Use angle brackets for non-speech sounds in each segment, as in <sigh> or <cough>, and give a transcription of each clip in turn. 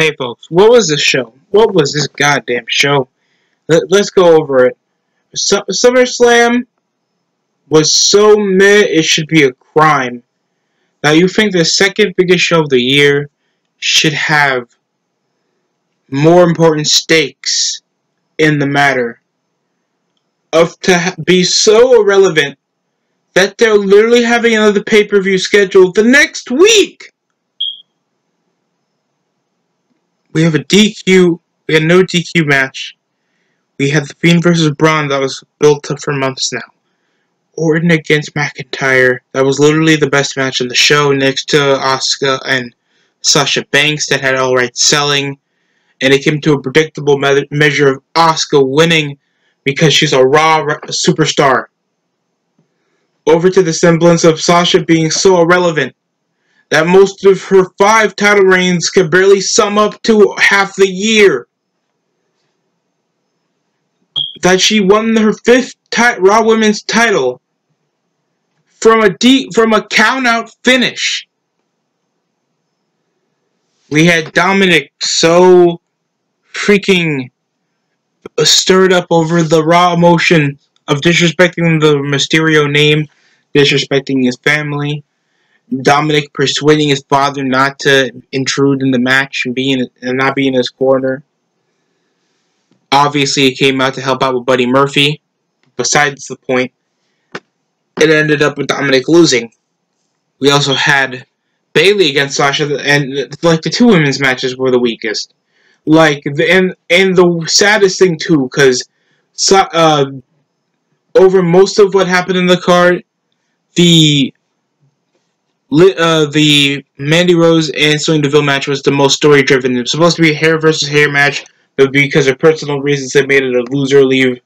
Hey folks, what was this show? What was this goddamn show? Let, us go over it. Su SummerSlam was so meh it should be a crime. Now you think the second biggest show of the year should have more important stakes in the matter of to be so irrelevant that they're literally having another pay-per-view scheduled the next week. We have a DQ. We had no DQ match. We had the Fiend versus Braun that was built up for months now. Orton against McIntyre. That was literally the best match in the show next to Asuka and Sasha Banks that had alright selling. And it came to a predictable me measure of Asuka winning because she's a raw superstar. Over to the semblance of Sasha being so irrelevant that most of her five title reigns could barely sum up to half the year. That she won her fifth Raw Women's title from a deep from a count out finish. We had Dominic so freaking stirred up over the raw emotion of disrespecting the Mysterio name, disrespecting his family, Dominic persuading his father not to intrude in the match and being and not be in his corner. Obviously, he came out to help out with Buddy Murphy. Besides the point, it ended up with Dominic losing. We also had Bayley against Sasha, and like the two women's matches were the weakest. Like the and and the saddest thing too, because uh, over most of what happened in the card, the uh, the Mandy Rose and Sonya Deville match was the most story driven. It was supposed to be a hair versus hair match, but because of personal reasons, they made it a loser leave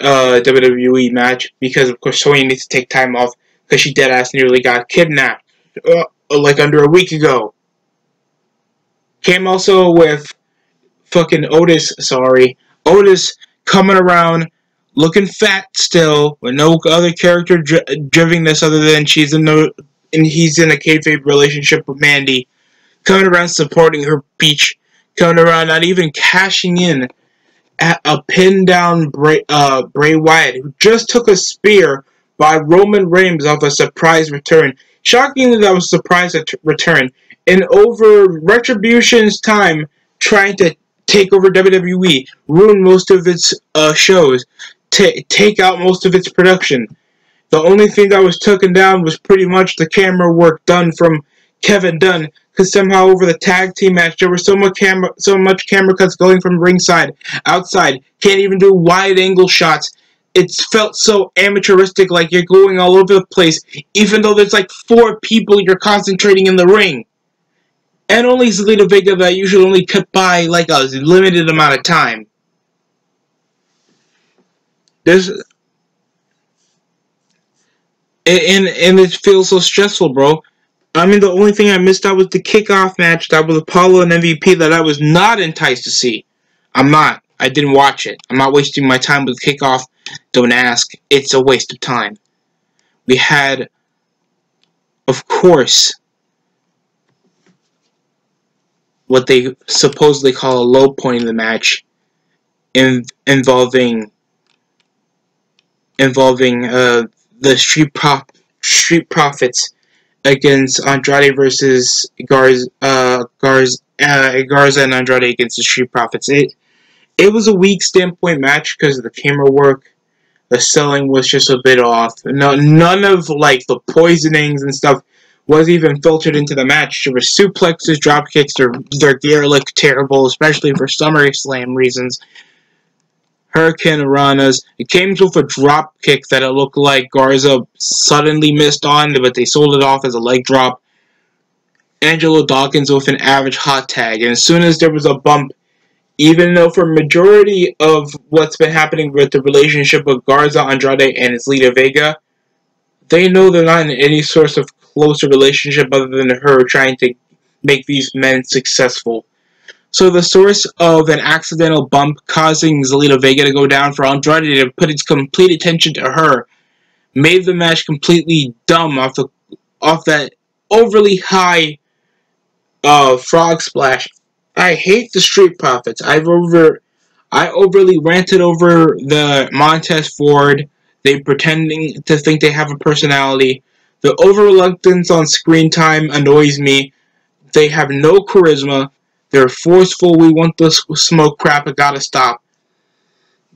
uh, WWE match. Because of course, Sonya needs to take time off because she dead ass nearly got kidnapped uh, like under a week ago. Came also with fucking Otis. Sorry, Otis coming around looking fat still, with no other character dri driving this other than she's in the and he's in a kayfabe relationship with Mandy, coming around supporting her beach, coming around not even cashing in at a pin down Bray, uh, Bray Wyatt, who just took a spear by Roman Reigns off a surprise return. Shockingly, that was a surprise return. And over Retribution's time trying to take over WWE, ruin most of its uh, shows, take out most of its production. The only thing that was taken down was pretty much the camera work done from Kevin Dunn, because somehow over the tag team match there was so much camera, so much camera cuts going from ringside, outside. Can't even do wide angle shots. It felt so amateuristic, like you're going all over the place, even though there's like four people you're concentrating in the ring. And only Zelina Vega that should only cut by like a limited amount of time. There's and and it feels so stressful, bro. I mean, the only thing I missed out was the kickoff match that was Apollo and MVP that I was not enticed to see. I'm not. I didn't watch it. I'm not wasting my time with kickoff. Don't ask. It's a waste of time. We had, of course, what they supposedly call a low point in the match, in, involving involving uh, the Street Prop Street Profits against Andrade versus Garz uh, Garza, uh, Garza and Andrade against the Street Profits. It it was a weak standpoint match because of the camera work. The selling was just a bit off. No, none of like the poisonings and stuff was even filtered into the match. There were suplexes, drop kicks. Their their gear looked terrible, especially for SummerSlam reasons. Hurricanranas. It came with a drop kick that it looked like Garza suddenly missed on, but they sold it off as a leg drop. Angelo Dawkins with an average hot tag. And as soon as there was a bump, even though for majority of what's been happening with the relationship of Garza, Andrade, and his leader Vega, they know they're not in any sort of closer relationship other than her trying to make these men successful. So the source of an accidental bump causing Zelina Vega to go down for Andrade to put its complete attention to her made the match completely dumb off the off that overly high uh, frog splash I hate the Street Profits. I've over, I overly ranted over the Montez Ford. They pretending to think they have a personality. The over reluctance on screen time annoys me. They have no charisma. They're forceful. We want the smoke crap. It gotta stop.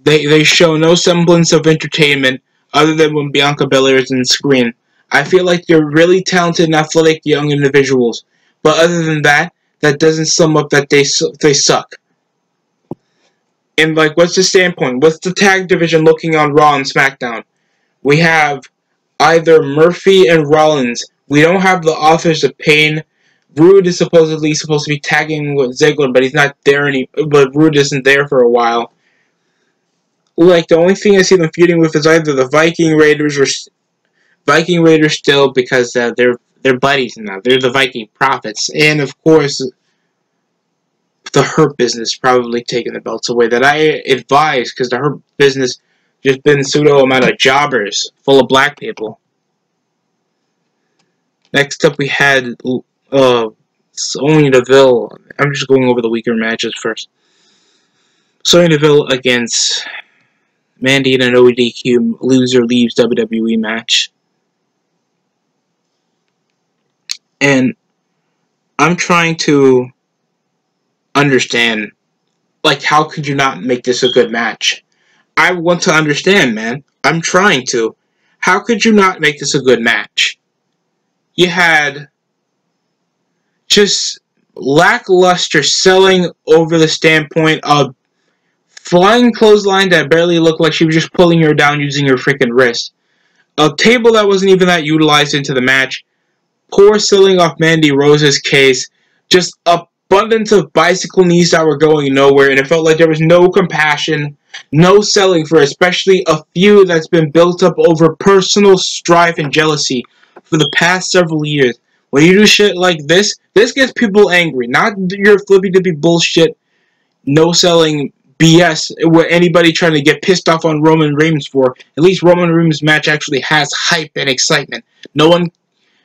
They they show no semblance of entertainment other than when Bianca Belair is in screen. I feel like they're really talented and athletic young individuals, but other than that, that doesn't sum up that they they suck. And like, what's the standpoint? What's the tag division looking on Raw and SmackDown? We have either Murphy and Rollins. We don't have the authors of Pain. Roode is supposedly supposed to be tagging with Ziggler, but he's not there any. But Roode isn't there for a while. Like the only thing I see them feuding with is either the Viking Raiders or Viking Raiders still because uh, they're they're buddies now. They're the Viking Profits, and of course, the Hurt Business probably taking the belts away. That I advise because the Hurt Business just been pseudo amount of jobbers full of black people. Next up, we had uh, Sonya Deville. I'm just going over the weaker matches first. Sonya Deville against Mandy in an ODQ loser leaves WWE match. And I'm trying to understand, like, how could you not make this a good match? I want to understand, man. I'm trying to. How could you not make this a good match? You had just lackluster selling over the standpoint of flying clothesline that barely looked like she was just pulling her down using her freaking wrist. A table that wasn't even that utilized into the match. Poor selling off Mandy Rose's case. Just abundance of bicycle knees that were going nowhere, and it felt like there was no compassion, no selling for especially a feud that's been built up over personal strife and jealousy for the past several years. When you do shit like this, this gets people angry. Not your flippy dippy bullshit, no selling BS what anybody trying to get pissed off on Roman Reigns for. At least Roman Reigns' match actually has hype and excitement. No one,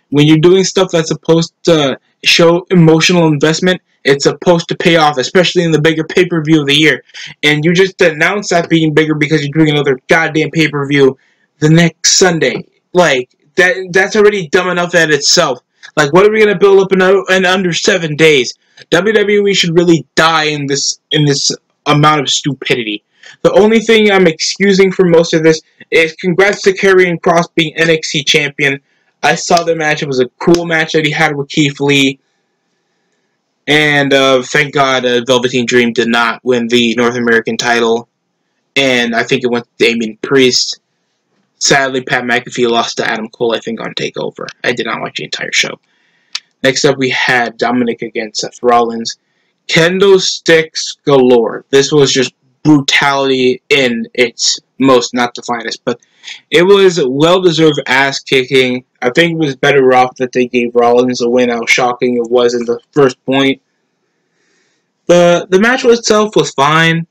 when you're doing stuff that's supposed to show emotional investment, it's supposed to pay off, especially in the bigger pay per view of the year. And you just announce that being bigger because you're doing another goddamn pay per view the next Sunday. Like that, that's already dumb enough at itself. Like, what are we gonna build up in, in under seven days? WWE should really die in this in this amount of stupidity. The only thing I'm excusing for most of this is congrats to Karrion Kross being NXT champion. I saw the match. It was a cool match that he had with Keith Lee. And uh, thank God uh, Velveteen Dream did not win the North American title. And I think it went to Damian Priest. Sadly, Pat McAfee lost to Adam Cole, I think, on TakeOver. I did not watch the entire show. Next up, we had Dominic against Seth Rollins kendo sticks galore. This was just brutality in its most, not the finest, but it was well-deserved ass kicking. I think it was better off that they gave Rollins a win. How shocking it was in the first point. The the match itself was fine.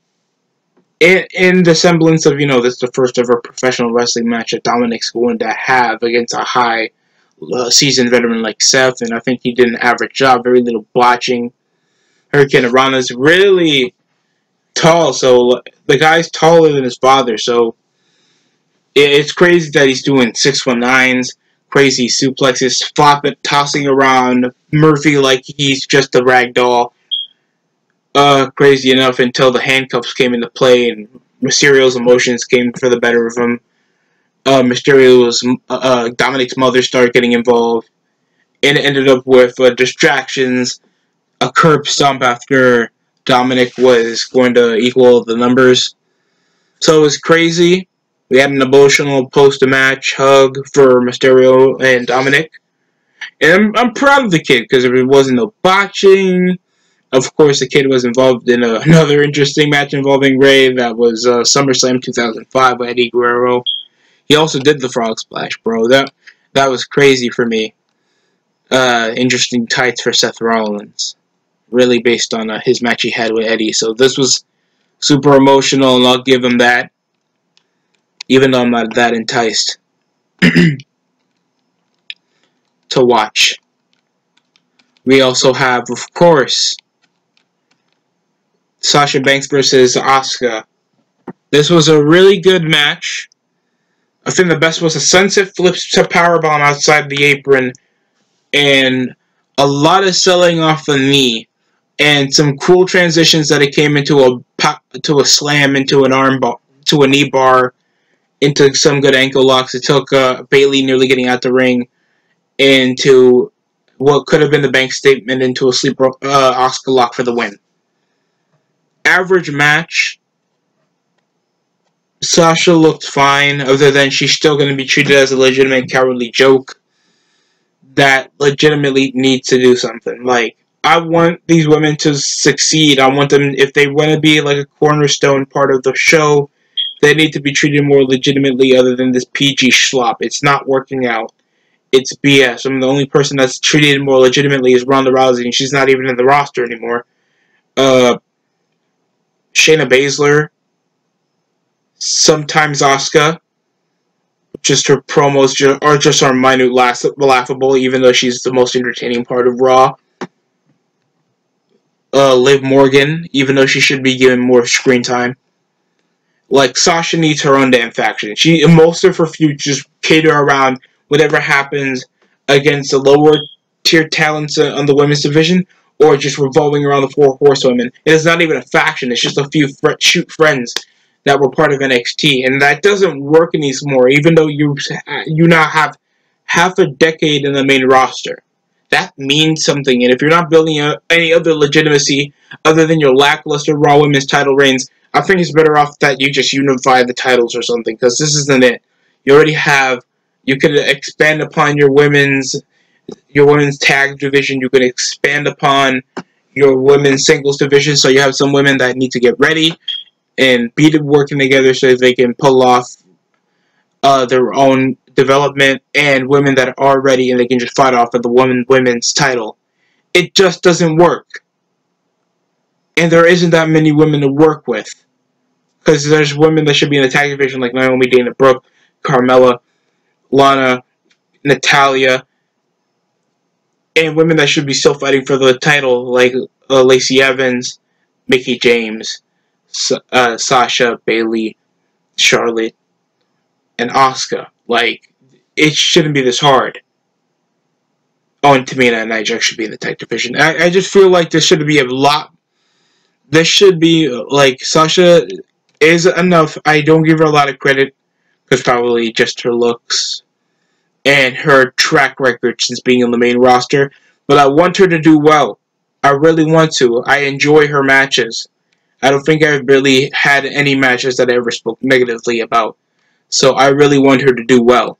In, in the semblance of, you know, this is the first ever professional wrestling match that Dominic's going to have against a high uh, seasoned veteran like Seth, and I think he did an average job. Very little blotching. Hurricane is really tall, so the guy's taller than his father, so it's crazy that he's doing 619s, crazy suplexes, flopping, tossing around Murphy like he's just a rag doll. Uh, crazy enough until the handcuffs came into play and Mysterio's emotions came for the better of him. Uh, Mysterio's, uh, uh, Dominic's mother started getting involved, and it ended up with uh, distractions, a curb stomp after Dominic was going to equal the numbers. So it was crazy. We had an emotional post-match hug for Mysterio and Dominic. And I'm, I'm proud of the kid because there wasn't no botching. Of course, the kid was involved in a, <laughs> another interesting match involving Rey That was uh, SummerSlam 2005 with Eddie Guerrero. He also did the frog splash, bro. That that was crazy for me. Uh, interesting tights for Seth Rollins really based on uh, his match he had with Eddie. So this was super emotional, and I'll give him that, even though I'm not that enticed <clears throat> to watch. We also have, of course, Sasha Banks versus Asuka. This was a really good match. I think the best was a sunset flip to powerbomb outside the apron and a lot of selling off the knee and some cool transitions that it came into a pop, to a slam into an arm bar, to a knee bar into some good ankle locks. It took uh, Bayley nearly getting out the ring into what could have been the bank statement into a sleeper uh, Asuka lock for the win. Average match. Sasha looked fine, other than she's still going to be treated as a legitimate cowardly joke that legitimately needs to do something. Like, I want these women to succeed. I want them, if they want to be like a cornerstone part of the show, they need to be treated more legitimately other than this PG schlop. It's not working out. It's BS. I'm the only person that's treated more legitimately is Ronda Rousey, and she's not even in the roster anymore. Uh, Shayna Baszler, sometimes Asuka, just her promos are just are minute laughable, even though she's the most entertaining part of Raw. Uh, Liv Morgan, even though she should be given more screen time. Like Sasha needs her own damn faction. She most of her feuds just cater around whatever happens against the lower tier talents on the women's division, or just revolving around the four horsewomen. It is not even a faction. It's just a few fr shoot friends that were part of NXT, and that doesn't work anymore. Even though you you now have half a decade in the main roster, that means something. And if you're not building a, any other legitimacy other than your lackluster Raw Women's title reigns, I think it's better off that you just unify the titles or something. Because this isn't it. You already have. You could expand upon your women's your women's tag division. You can expand upon your women's singles division. So you have some women that need to get ready and be working together so they can pull off uh, their own development and women that are ready and they can just fight off of the woman women's title. It just doesn't work. And there isn't that many women to work with. Because there's women that should be in the tag division like Naomi, Dana Brooke, Carmella, Lana, Natalya, and women that should be still fighting for the title like uh, Lacey Evans, Mickie James, uh, Sasha, Bayley, Charlotte, and Asuka. Like, it shouldn't be this hard. Oh, and Tamina and Nia should be in the tech division. I, I just feel like there should be a lot. There should be, like, Sasha is enough. I don't give her a lot of credit because probably just her looks and her track record since being on the main roster. But I want her to do well. I really want to. I enjoy her matches. I don't think I've really had any matches that I ever spoke negatively about. So I really want her to do well.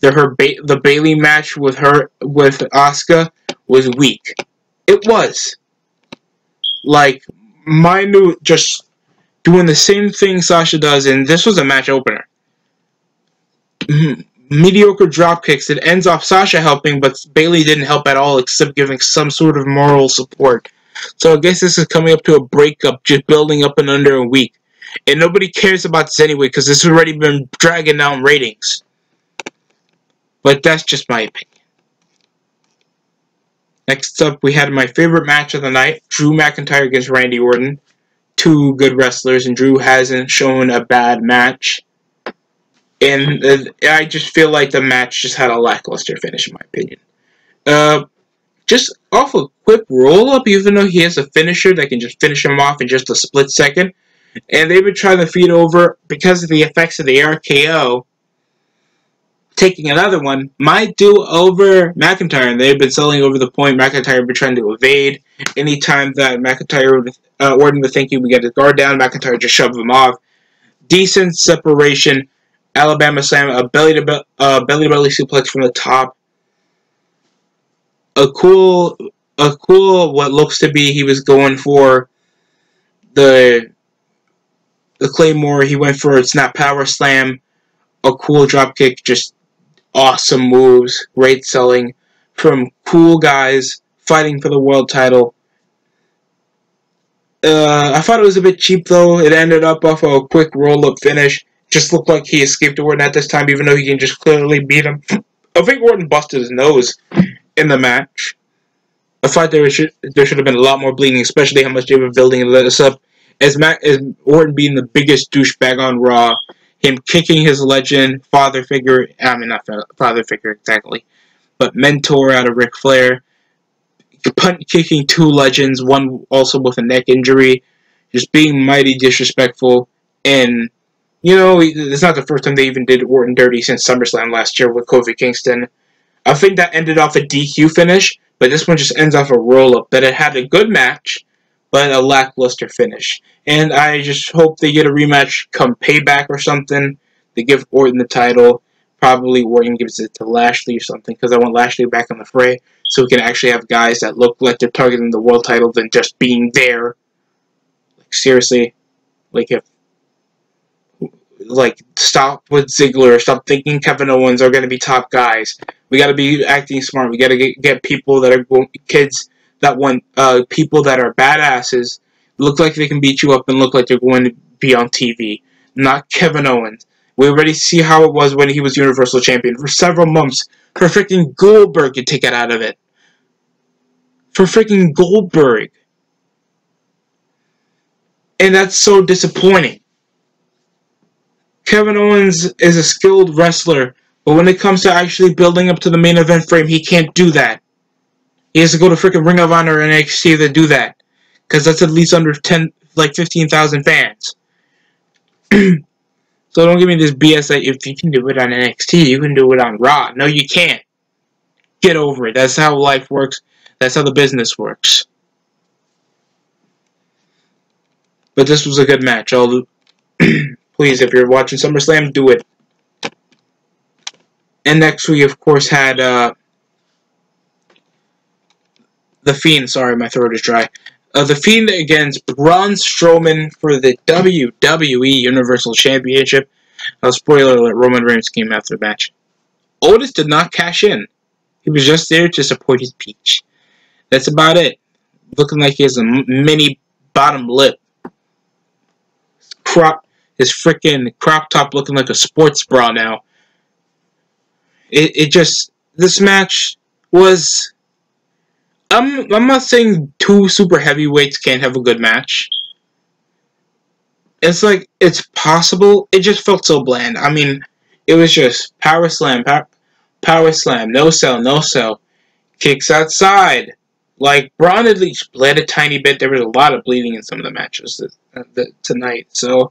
The her ba the Bayley match with her with Asuka was weak. It was like minute, just doing the same thing Sasha does, and this was a match opener. Mm-hmm. Mediocre drop kicks. It ends off Sasha helping, but Bayley didn't help at all, except giving some sort of moral support. So I guess this is coming up to a breakup, just building up and under a week. And nobody cares about this anyway, because this has already been dragging down ratings. But that's just my opinion. Next up, we had my favorite match of the night, Drew McIntyre against Randy Orton. Two good wrestlers, and Drew hasn't shown a bad match. And uh, I just feel like the match just had a lackluster finish, in my opinion. Uh, just off a quick roll up, even though he has a finisher that can just finish him off in just a split second. And they've been trying to feed over because of the effects of the RKO. Taking another one might do over McIntyre, and they've been selling over the point McIntyre been trying to evade. Anytime that McIntyre would, uh, Orton would think he would get his guard down, McIntyre just shoved him off. Decent separation. Alabama slam, a belly to be uh, belly to belly suplex from the top a cool a cool what looks to be he was going for the the claymore he went for a snap power slam a cool drop kick just awesome moves great selling from cool guys fighting for the world title uh, I thought it was a bit cheap though. It ended up off of a quick roll-up finish. Just looked like he escaped Orton at this time, even though he can just clearly beat him. I think Orton busted his nose in the match. I thought there should there should have been a lot more bleeding, especially how much they were building this up. As Matt as Orton being the biggest douchebag on Raw, him kicking his legend father figure. I mean, not father figure exactly, but mentor out of Ric Flair. Punt kicking two legends, one also with a neck injury, just being mighty disrespectful. And you know, it's not the first time they even did Orton dirty since SummerSlam last year with Kofi Kingston. I think that ended off a DQ finish, but this one just ends off a roll up. That it had a good match, but a lackluster finish. And I just hope they get a rematch come payback or something. They give Orton the title. Probably Orton gives it to Lashley or something because I want Lashley back in the fray so we can actually have guys that look like they're targeting the world title than just being there. Like seriously, like if like stop with Ziggler, stop thinking Kevin Owens are going to be top guys. We got to be acting smart. We got to get, get people that are kids that want uh, people that are badasses look like they can beat you up and look like they're going to be on TV. Not Kevin Owens. We already see how it was when he was Universal Champion for several months. For freaking Goldberg to take it out of it. For freaking Goldberg. And that's so disappointing. Kevin Owens is a skilled wrestler, but when it comes to actually building up to the main event frame, he can't do that. He has to go to freaking Ring of Honor and NXT to do that. Because that's at least under 10, like 15,000 fans. <clears throat> so don't give me this BS that if you can do it on NXT, you can do it on Raw. No, you can't. Get over it. That's how life works. That's how the business works. But this was a good match. I'll <clears throat> please, if you're watching SummerSlam, do it. And next we, of course, had uh, the Fiend, sorry, my throat is dry. Uh, the Fiend against Braun Strowman for the WWE Universal Championship. Uh, spoiler alert, Roman Reigns came after the match. Otis did not cash in. He was just there to support his peach. That's about it. Looking like he has a mini bottom lip. Crop, his freaking crop top looking like a sports bra now. It, it just, this match was I'm I'm not saying two super heavyweights can't have a good match. It's like it's possible. It just felt so bland. I mean, it was just power slam, power, power slam, no sell, no sell, kicks outside. Like Braun at least bled a tiny bit. There was a lot of bleeding in some of the matches that, that, tonight. So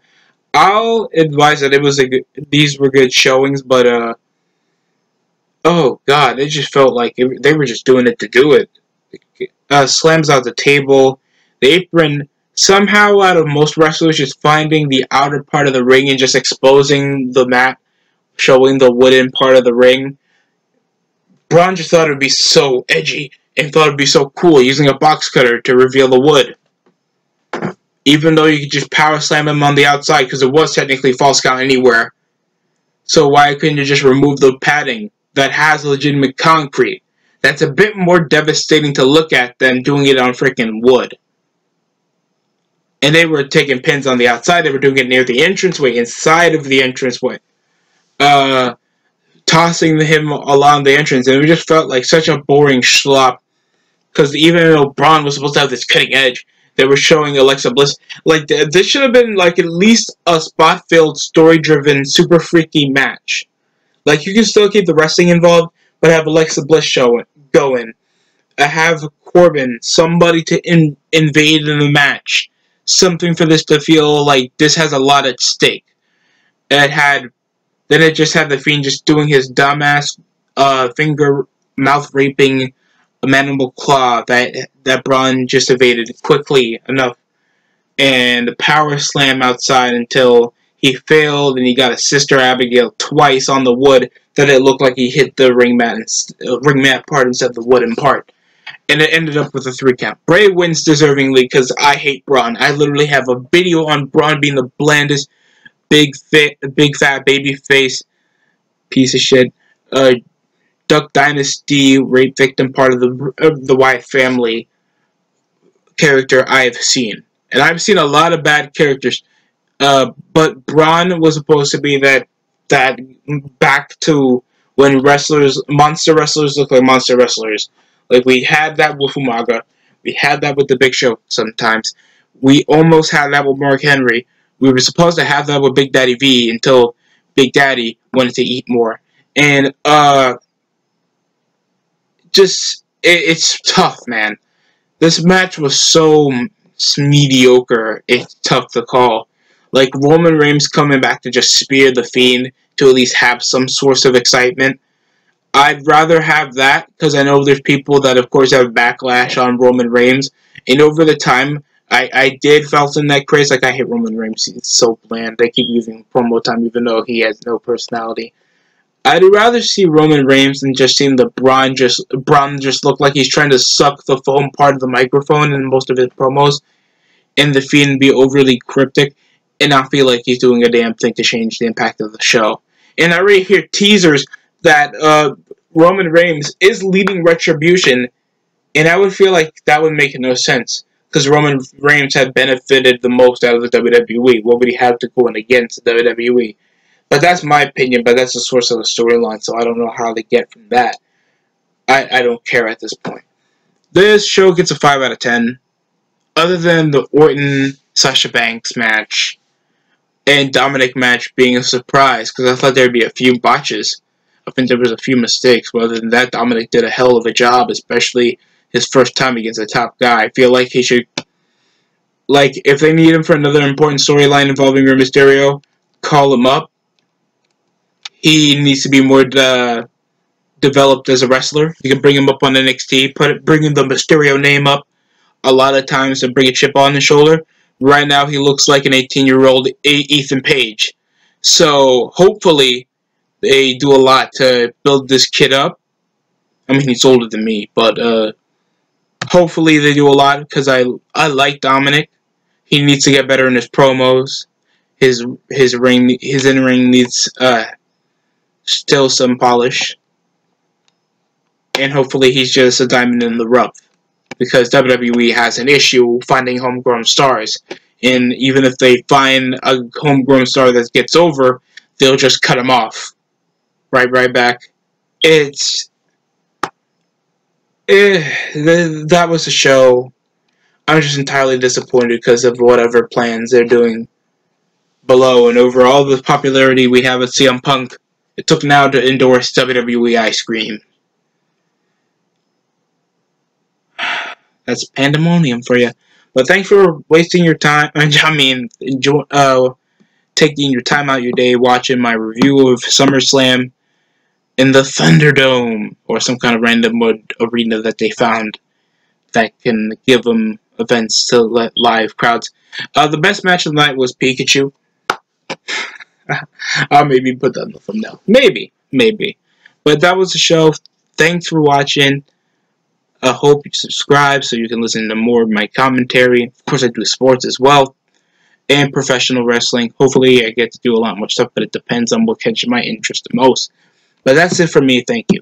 I'll advise that it was a good, these were good showings, but uh, oh god, it just felt like it, they were just doing it to do it uh, slams out the table. The apron, somehow out of most wrestlers, just finding the outer part of the ring and just exposing the mat, showing the wooden part of the ring. Braun just thought it would be so edgy and thought it would be so cool using a box cutter to reveal the wood. Even though you could just power slam him on the outside because it was technically falls count anywhere. So why couldn't you just remove the padding that has legitimate concrete? that's a bit more devastating to look at than doing it on freaking wood. And they were taking pins on the outside. They were doing it near the entranceway, inside of the entranceway. Uh, tossing him along the entrance. And it just felt like such a boring schlop. Because even though Braun was supposed to have this cutting edge, they were showing Alexa Bliss. Like, this should have been, like, at least a spot-filled, story-driven, super freaky match. Like, you can still keep the wrestling involved, but have Alexa Bliss show it, going. I have Corbin, somebody to in, invade in the match. Something for this to feel like this has a lot at stake. It had, then it just had the Fiend just doing his dumbass uh, finger mouth raping mandible claw that that Braun just evaded quickly enough, and the power slam outside until he failed and he got a sister Abigail twice on the wood that it looked like he hit the ring mat, uh, ring mat part instead of the wooden part. And it ended up with a three count. Bray wins deservingly because I hate Braun. I literally have a video on Braun being the blandest, big fit, big fat baby face piece of shit. Uh, Duck Dynasty rape victim part of the of the Wyatt family character I have seen, and I've seen a lot of bad characters. Uh, but Braun was supposed to be that that back to when wrestlers, monster wrestlers look like monster wrestlers. Like we had that with Umaga, we had that with the Big Show sometimes. We almost had that with Mark Henry. We were supposed to have that with Big Daddy V until Big Daddy wanted to eat more. And uh just it, it's tough, man. This match was so mediocre. It's tough to call. Like Roman Reigns coming back to just spear the Fiend to at least have some source of excitement. I'd rather have that because I know there's people that, of course, have backlash on Roman Reigns. And over the time, I, I did felt in that craze. Like, I hate Roman Reigns. He's so bland. They keep using promo time even though he has no personality. I'd rather see Roman Reigns than just seeing the Braun just Braun just look like he's trying to suck the foam part of the microphone in most of his promos, and the Fiend be overly cryptic, and not feel like he's doing a damn thing to change the impact of the show. And I already hear teasers that uh, Roman Reigns is leading Retribution, and I would feel like that would make no sense because Roman Reigns had benefited the most out of the WWE. What would he have to go in against the WWE? But that's my opinion, but that's the source of the storyline, so I don't know how they get from that. I, I don't care at this point. This show gets a 5 out of 10. Other than the Orton Sasha Banks match and Dominic match being a surprise, because I thought there'd be a few botches. I think there was a few mistakes, but other than that, Dominic did a hell of a job, especially his first time against a top guy. I feel like he should, like, if they need him for another important storyline involving Rey Mysterio, call him up he needs to be more uh, developed as a wrestler. You can bring him up on the NXT, put bring the Mysterio name up a lot of times and bring a chip on his shoulder. Right now, he looks like an 18-year-old Ethan Page. So hopefully, they do a lot to build this kid up. I mean, he's older than me, but uh, hopefully they do a lot because I I like Dominic. He needs to get better in his promos. His his ring his in ring needs uh, still some polish. And hopefully he's just a diamond in the rough. Because WWE has an issue finding homegrown stars. And even if they find a homegrown star that gets over, they'll just cut him off. Right, right back. It's... Eh, that was a show. I'm just entirely disappointed because of whatever plans they're doing below. And over all the popularity we have at CM Punk, it took now to endorse WWE ice cream. <sighs> That's pandemonium for you. But thanks for wasting your time. <laughs> I mean, enjoy, uh, taking your time out your day watching my review of SummerSlam in the Thunderdome or some kind of random arena that they found that can give them events to let live crowds. Uh, the best match of the night was Pikachu. <laughs> I'll maybe put that in the thumbnail. Maybe, maybe. But that was the show. Thanks for watching. I hope you subscribe so you can listen to more of my commentary. Of course, I do sports as well. And professional wrestling. Hopefully, I get to do a lot more stuff, but it depends on what catches my interest the most. But that's it for me. Thank you.